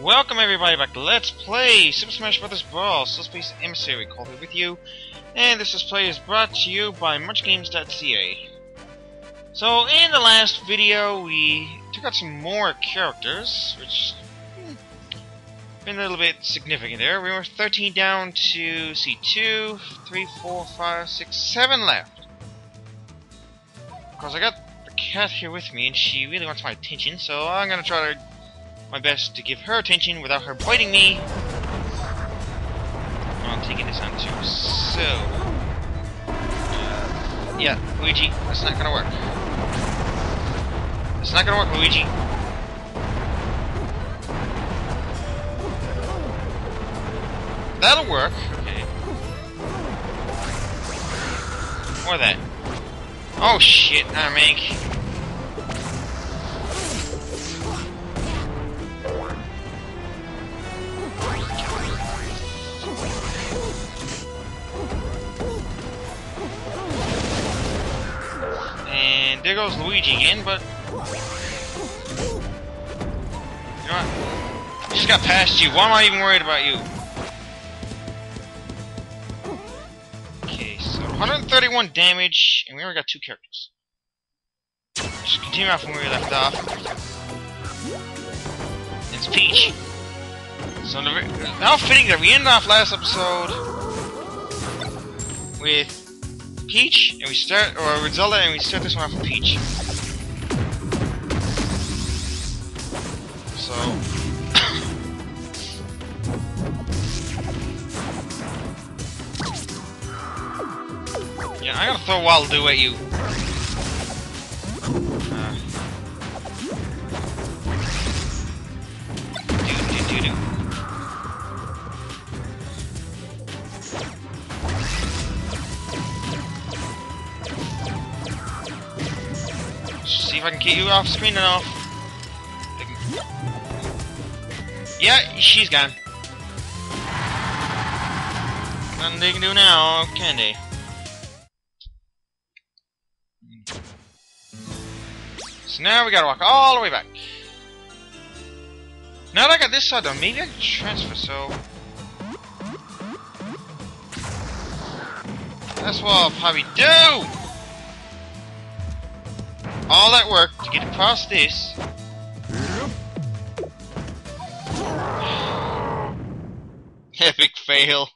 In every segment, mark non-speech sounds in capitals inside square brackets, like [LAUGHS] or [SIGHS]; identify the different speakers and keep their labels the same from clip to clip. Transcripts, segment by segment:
Speaker 1: Welcome everybody back Let's Play Super Smash Bros. Brawl, Space Emissary, Cole here with you. And this display is brought to you by MuchGames.ca. So, in the last video, we took out some more characters, which hmm, been a little bit significant there. We were 13 down to C2, 3, 4, 5, 6, 7 left. Because I got the cat here with me, and she really wants my attention, so I'm gonna try to my best to give her attention without her biting me. I'm taking this on too. So, uh, yeah, Luigi, that's not gonna work. It's not gonna work, Luigi. That'll work. Okay. Or that. Oh shit, I make. There goes Luigi again, but... You know what? I just got past you. Why am I even worried about you? Okay, so 131 damage, and we only got two characters. Just continue off from where we left off. It's Peach. So how fitting that we ended off last episode with Peach, and we start, or with Zelda, and we start this one off with Peach. So... [COUGHS] yeah, I'm gonna throw Waddle at you. Get you off screen enough. Yeah, she's gone. Nothing they can do now, can they? So now we gotta walk all the way back. Now that I got this side done, maybe I can transfer, so... That's what I'll probably do! All that work to get across this. [SIGHS] Epic fail.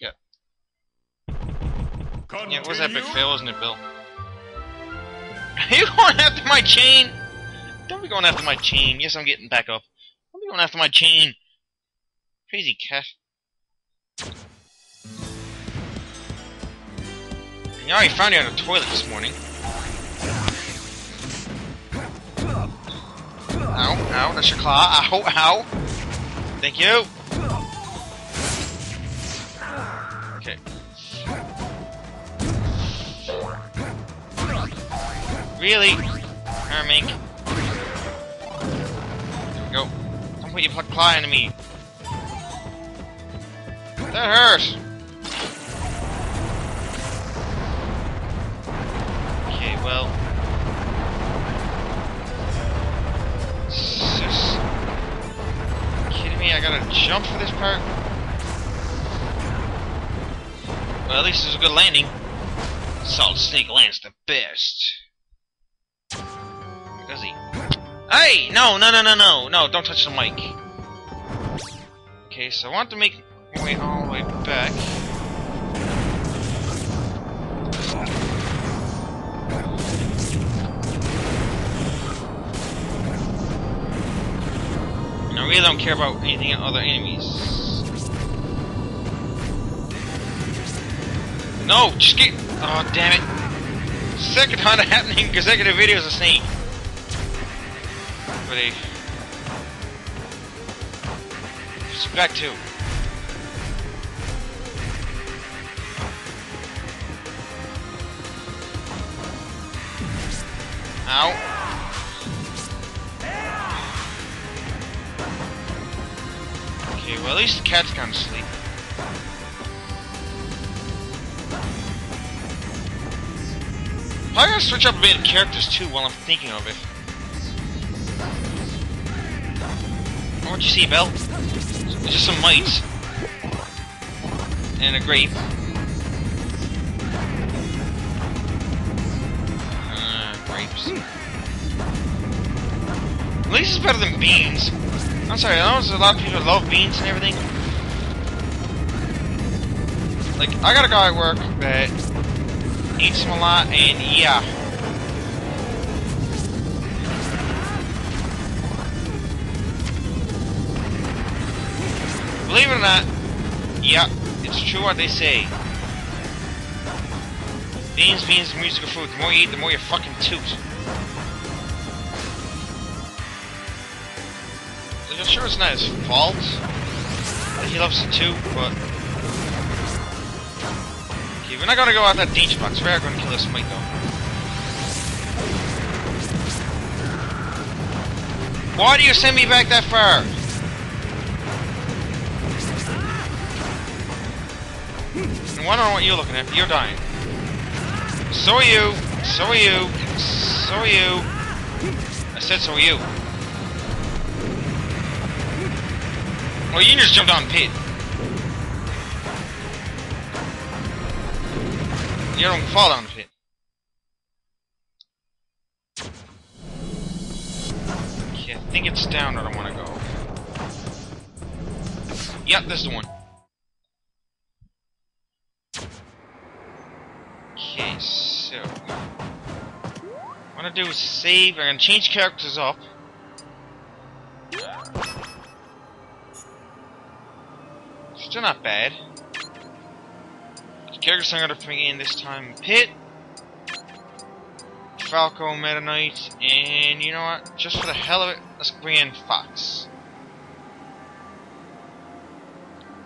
Speaker 1: Yep. Yeah, it was epic fail, wasn't it, Bill? Are [LAUGHS] you going after my chain? Don't be going after my chain. Yes, I'm getting back up. Don't be going after my chain. Crazy cat. Yeah, I found you on the toilet this morning. Ow, ow, that's your claw. Ow, ow. Thank you. Okay. Really? Hermink. Go. Don't put your claw into me. That hurts. Well... Kidding me? I gotta jump for this part? Well, at least it's a good landing. Solid Snake lands the best. Does he? Hey! No, no, no, no, no! No, don't touch the mic. Okay, so I want to make my way all the way back. Really don't care about anything other enemies. No, just get. Oh, damn it. Second time happening in consecutive videos of Snake. Just back two. Ow. Okay, well at least the cat's gone to sleep. Probably gonna switch up a bit of characters too while I'm thinking of it. What you see, Bell? It's just some mites. And a grape. Uh, grapes. At least it's better than beans. I'm sorry, I know there's a lot of people love beans and everything. Like, I got a guy at work that eats them a lot, and yeah. Believe it or not, yeah, it's true what they say. Beans, beans, musical food. The more you eat, the more you fucking toot. I'm sure it's not his fault he loves it too, but... Okay, we're not gonna go out that beach box. We are gonna kill this mate, though. Why do you send me back that far? And I don't know what you're looking at, you're dying. So are you. So are you. So are you. I said so are you. Well, you just jumped on pit. You don't fall down the pit. Okay, I think it's down that I want to go. Yep, this is the one. Okay, so... What gonna do is save, I'm gonna change characters up. Still not bad. The characters I'm gonna bring in this time Pit, Falco, Meta Knight, and you know what? Just for the hell of it, let's bring in Fox.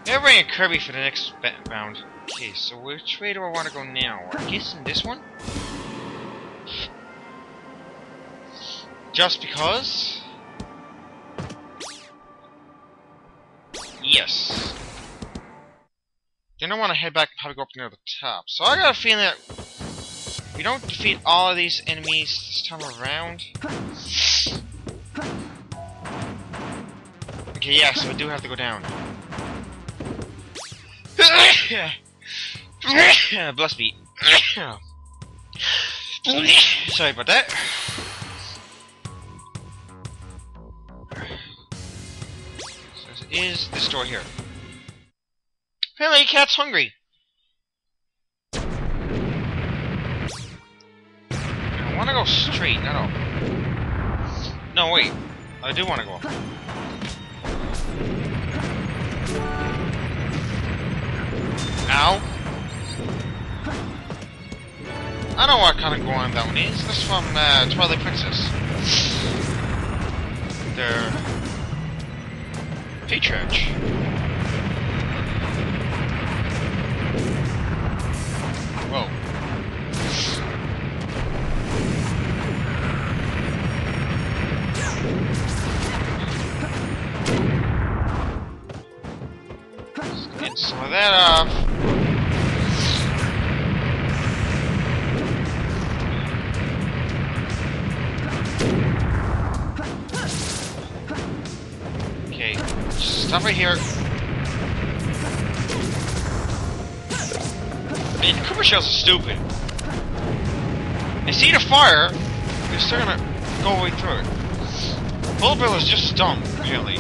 Speaker 1: Maybe bring in Kirby for the next round. Okay, so which way do I want to go now? I guess in this one? Just because? Yes. Then I want to head back and probably go up near the top. So I got a feeling that we don't defeat all of these enemies this time around. Okay, yeah, so I do have to go down. [COUGHS] Bless me. [COUGHS] Sorry about that. So it is this door here. Apparently, cat's hungry. I want to go straight. No, no. No, wait. I do want to go. Ow. I don't know what kind of Goron that one is. That's from uh, Twilight Princess. Their patriarch. Stupid. They see the fire, they're still gonna go way through it. Bullet Bill is just dumb, really.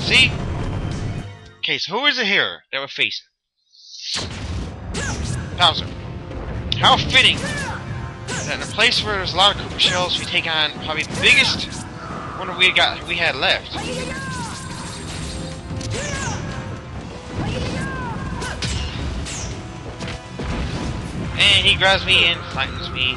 Speaker 1: See? Okay, so who is it here that we're facing? Bowser. How fitting that in a place where there's a lot of Koopa shells, we take on probably the biggest one we got we had left. And he grabs me and flattens me.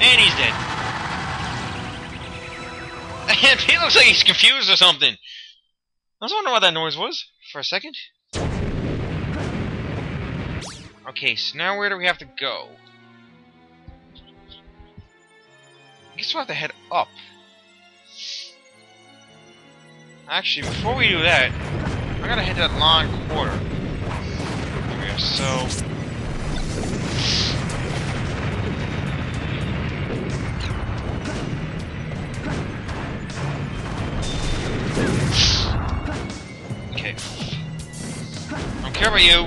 Speaker 1: And he's dead. And [LAUGHS] he looks like he's confused or something. I was wondering what that noise was for a second. Okay, so now where do we have to go? I guess we'll have to head up. Actually, before we do that, I gotta hit that long quarter. Okay, so Okay. Don't care about you.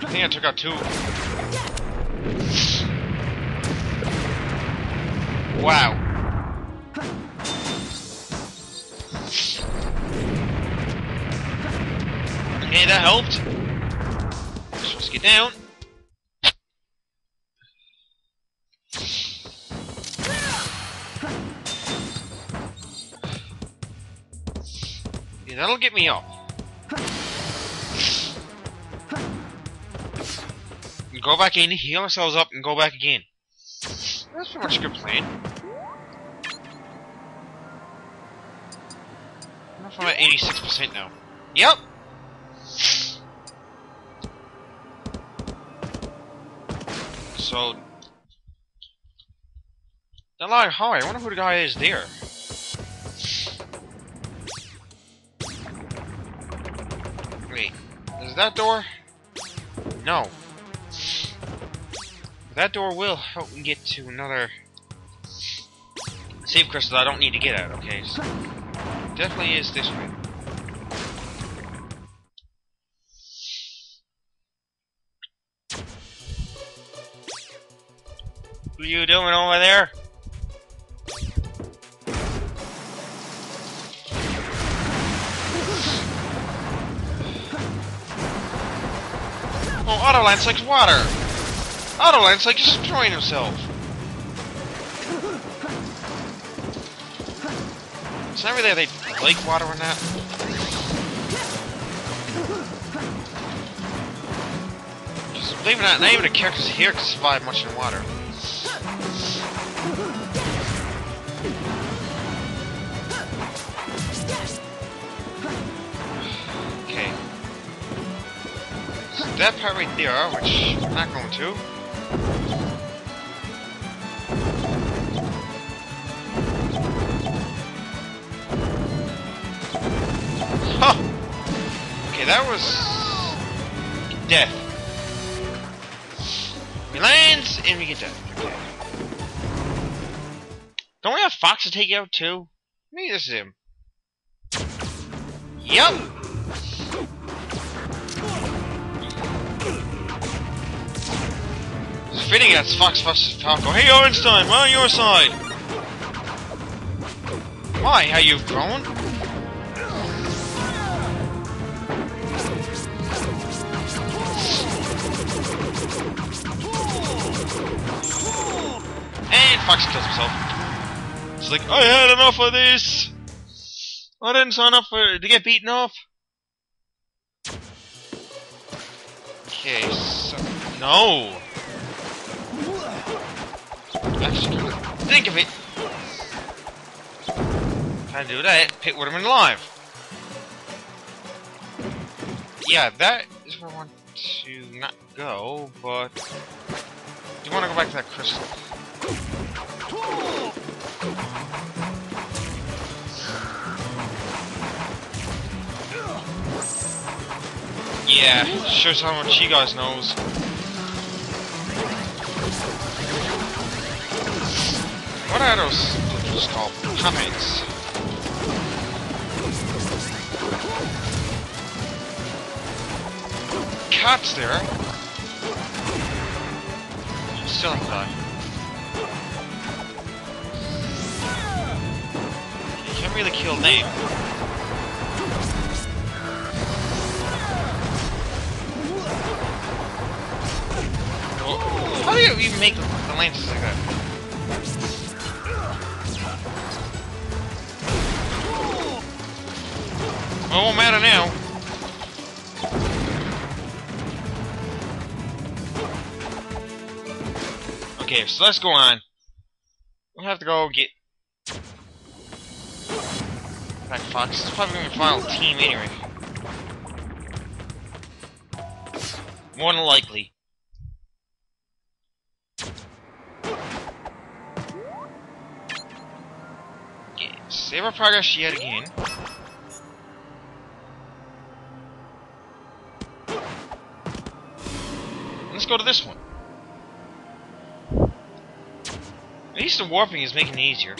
Speaker 1: I think I took out two. Wow. Okay, that helped. Let's get down. Yeah, that'll get me up. Go back in, heal ourselves up, and go back again. That's pretty much a good plan. I'm at 86% now. Yep! So... The lag high, I wonder who the guy is there. Wait, is that door? No. That door will help me get to another save crystal I don't need to get at, okay? So definitely is this way. What are you doing over there? Oh, Autolance likes water! Autolance like he's destroying himself. It's not really that they like water or not. Just believe it or not, not even the characters here can survive much in water. Okay. So that part right there, which I'm not going to. That was... Death. We lands, and we get death. Okay. Don't we have Fox to take out, too? Maybe this is him. It's fitting that's Fox vs. Falco. Hey, Ornstein, we're on your side! Why? How you've grown? Fox kills himself. It's like, I had enough of this! I didn't sign up for to get beaten off. Okay, so no. Actually, think of it. If I do that, Pit would have been alive. Yeah, that is where I want to not go, but Do you want to go back to that crystal. Yeah, shows how much you guys knows. What are those creatures called? Puppets. Cats there. Still haven't really kill Nate. How do you even make the lances like that? Well, it won't matter now. Okay, so let's go on. We'll have to go get... Black Fox. is probably gonna be final team anyway. More than likely. Save our progress yet again. Let's go to this one. At least the warping is making it easier.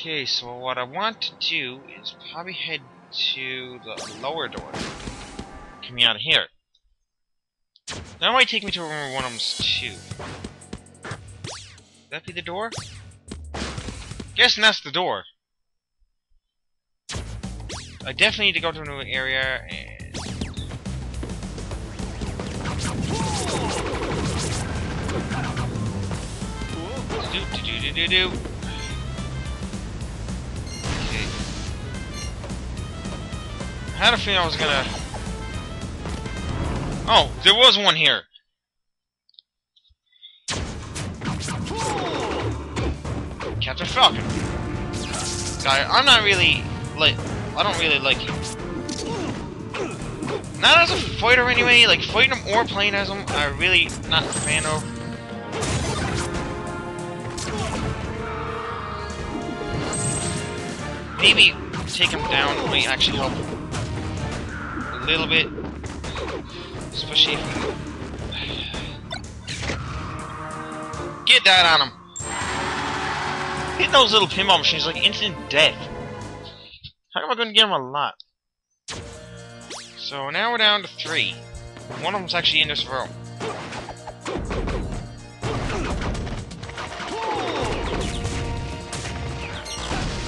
Speaker 1: Okay, so what I want to do is probably head to the lower door. Coming out of here. That might take me to room one of them's two. Would that be the door? Guessing that's the door. I definitely need to go to a new area and... Do do do do do do. I had a feeling I was gonna. Oh, there was one here. Captain Falcon. Guy, I'm not really like I don't really like him. Not as a fighter anyway, like fighting him or playing as him, I'm really not a fan of. Maybe take him down might actually help a little bit. Especially if Get that on him! Hit those little pinball machines like instant death. How am I going to get him a lot? So now we're down to three. One of them's actually in this room.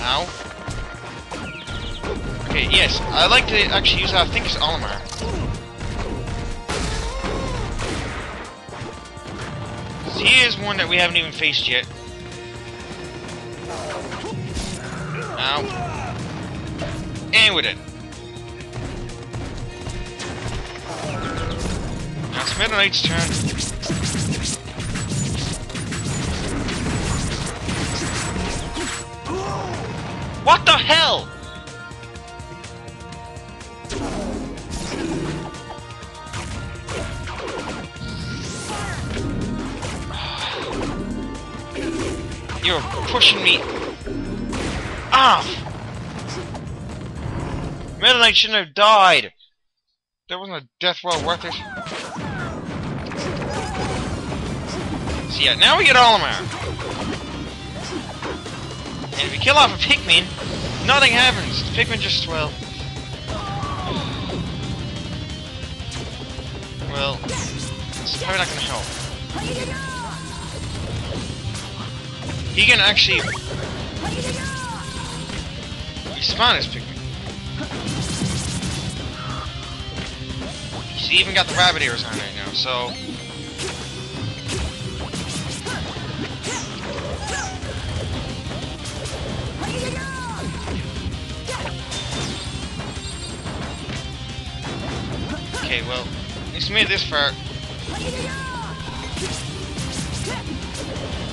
Speaker 1: Ow. Okay, yes, I like to actually use, I think it's Olimar. He is one that we haven't even faced yet. Ow. And we did. Now it's Meta Knight's turn. What the hell? You're pushing me off! Meta Knight shouldn't have died! That wasn't a death well worth it. So yeah, now we get Olimar. And if we kill off a Pikmin, nothing happens. The Pikmin just, well... Well, it's probably not gonna help. He can actually his Pikmin. He's even got the rabbit ears on right now, so... Okay, well, we made this far.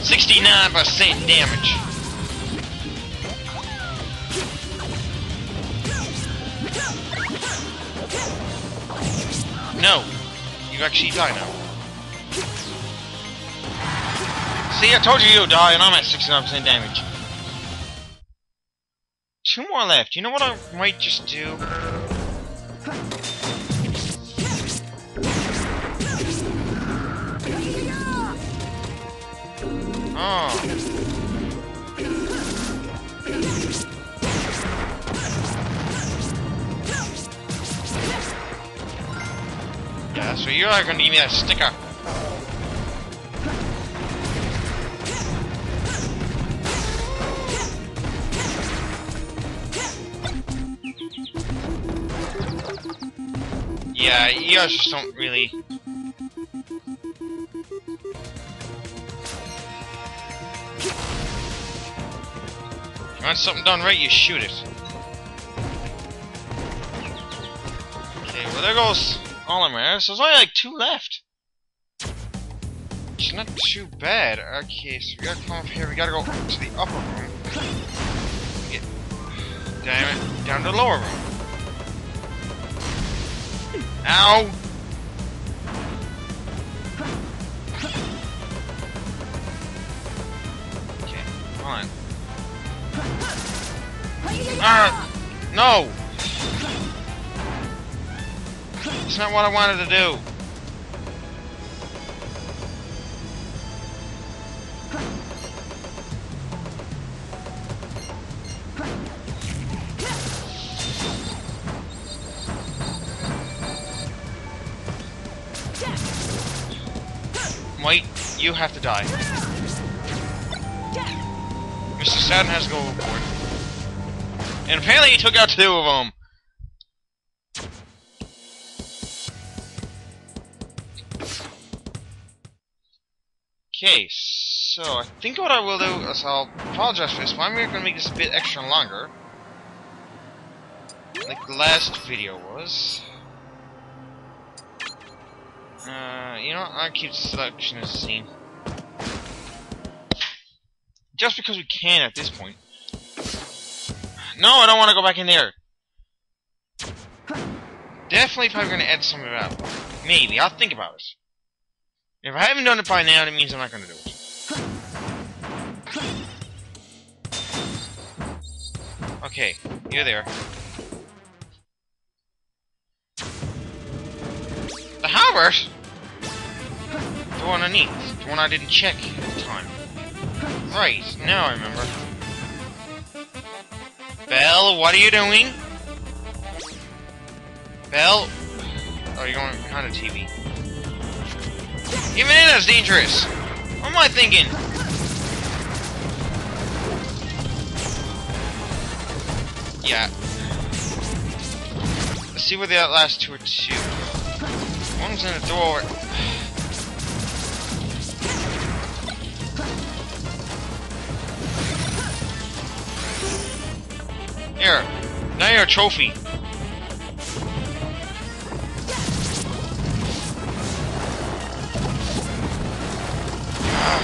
Speaker 1: 69% damage. No! You actually die now. See, I told you you'd die, and I'm at 69% damage. Two more left. You know what I might just do? Yeah, so you are gonna give me that sticker. Yeah, guys just don't really want something done right, you shoot it. Okay, well there goes Olimar. So there's only like two left. It's not too bad. Okay, so we gotta come up here. We gotta go to the upper room. Get damn it, down to the lower room. Ow! Uh, no! It's not what I wanted to do. Wait, you have to die. Mr. Saturn has to go overboard. And apparently he took out two of them. Okay, so I think what I will do is I'll apologize for this, but I'm going to make this a bit extra longer. Like the last video was. Uh, you know, I'll keep the selection as the same. Just because we can at this point. No, I don't want to go back in there. Definitely probably going to add something that. Maybe. I'll think about it. If I haven't done it by now, that means I'm not going to do it. Okay, you're there. The Howard? The one underneath. The one I didn't check at the time. Right, now I remember. Belle, what are you doing? Bell? Oh, you're going behind the TV. Even in that's dangerous! What am I thinking? Yeah. Let's see where the last two are two. One's in the door. Here. Now you're a trophy. Ah.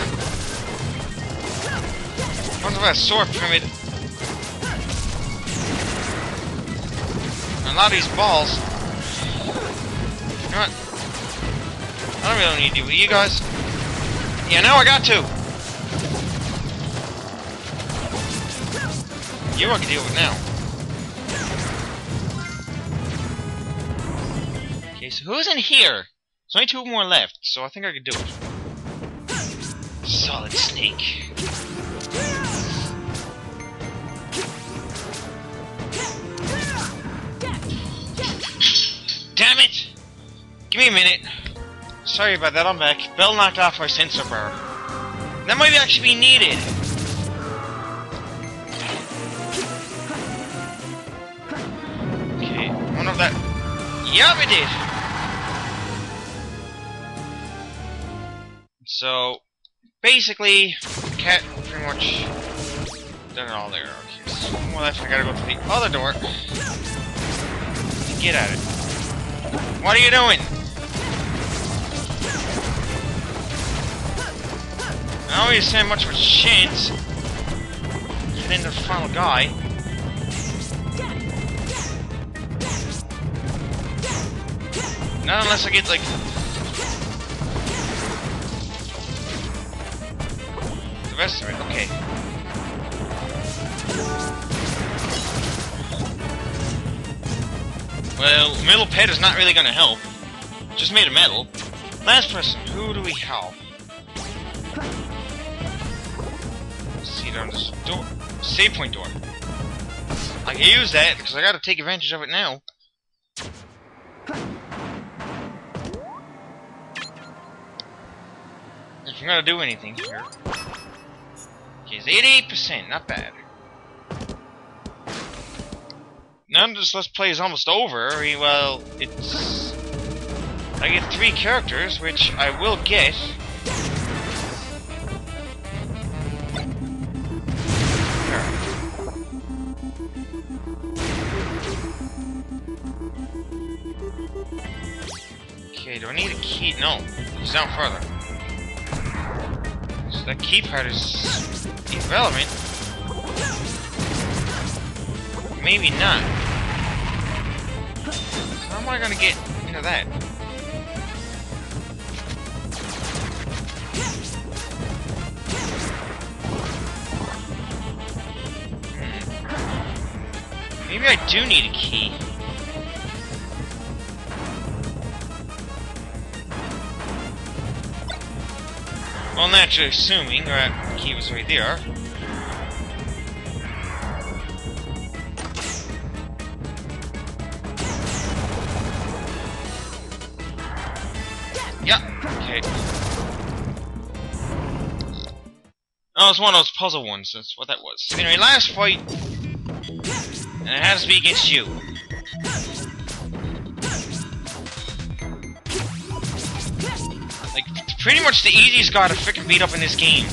Speaker 1: What's that sword pyramid? A lot of these balls. You know what? I don't really need with you guys. Yeah, now I got to. You I can deal with now. Okay, so who's in here? There's only two more left, so I think I can do it. Solid Snake. Damn it! Give me a minute. Sorry about that, I'm back. Bell knocked off my sensor bar. That might actually be needed. That. Yup, it did! So, basically, cat pretty much done it all there. Okay, so more left. I gotta go to the other door. to Get at it. What are you doing? I don't really stand much of a chance. Get into the final guy. Not unless I get like the rest of it. Okay. Well, metal pet is not really gonna help. Just made a metal. Last person, who do we help? See down this door. Save point door. I can use that because I gotta take advantage of it now. I'm gonna do anything here. Okay, 88%, not bad. Now this let's play is almost over. I well, it's... I get three characters, which I will get. Okay, do I need a key? No, he's down further. That key part is irrelevant. Maybe not. How am I gonna get into that? Hmm. Maybe I do need a key. Well, naturally assuming that key was right there. Yeah, okay. Oh, it's one of those puzzle ones. That's what that was. Anyway, last fight. And it has to be against you. Pretty much the easiest guy to freaking beat up in this game.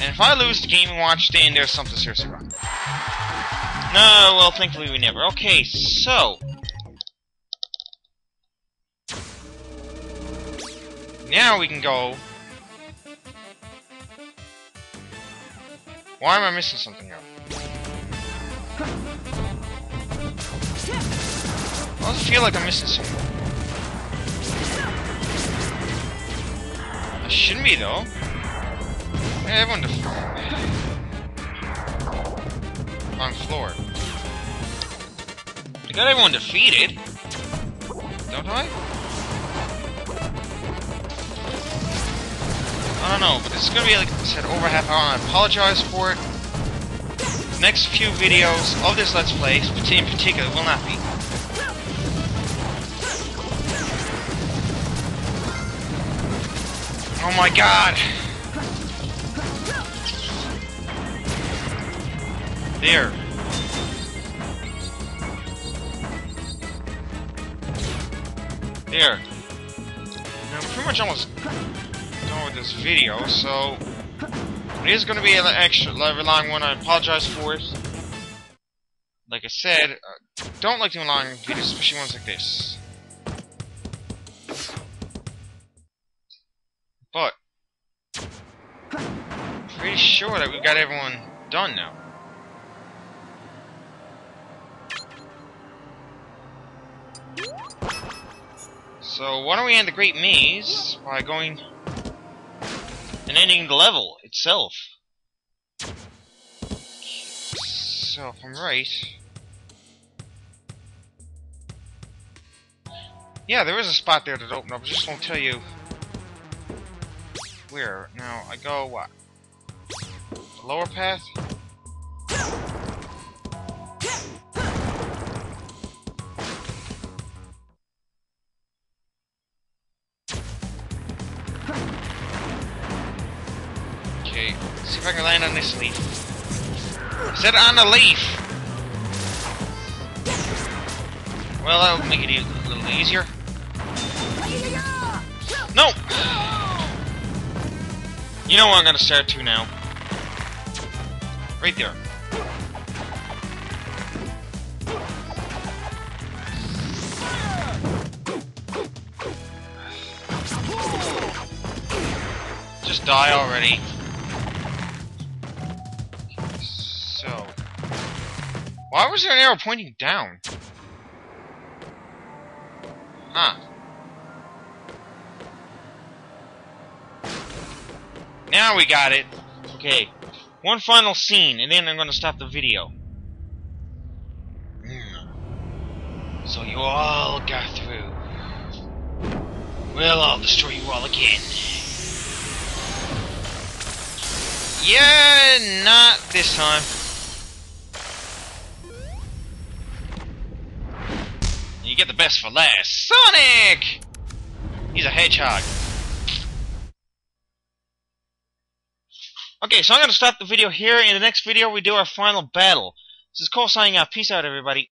Speaker 1: And if I lose the Game & Watch, then there's something seriously wrong. No, well, thankfully we never. Okay, so... Now we can go... Why am I missing something here? I also feel like I'm missing something. I shouldn't be, though. Yeah, everyone def- On floor. I got everyone defeated. Don't I? I don't know, but this is gonna be, like I said, over half hour, I apologize for it. Next few videos of this Let's Play, in particular, will not be. Oh my god! There. There. Now, pretty much almost done with this video, so it is going to be an extra very long one. I apologize for it. Like I said, uh, don't like doing long videos, especially ones like this. Pretty sure that we've got everyone done now. So why don't we end the Great Maze by going and ending the level itself. So if I'm right... Yeah, there is a spot there that opened up, just won't tell you where. Now, I go, what? Lower path? Okay, see if I can land on this leaf. Set on the leaf! Well, that'll make it a little easier. No! You know what I'm gonna start to now. Right there. Just die already. So... Why was there an arrow pointing down? Huh. Now we got it. Okay. One final scene, and then I'm gonna stop the video. Hmm. So you all got through. Well, I'll destroy you all again. Yeah, not this time. You get the best for last. Sonic! He's a hedgehog. Okay, so I'm going to stop the video here. In the next video, we do our final battle. This is Cole signing out. Peace out, everybody.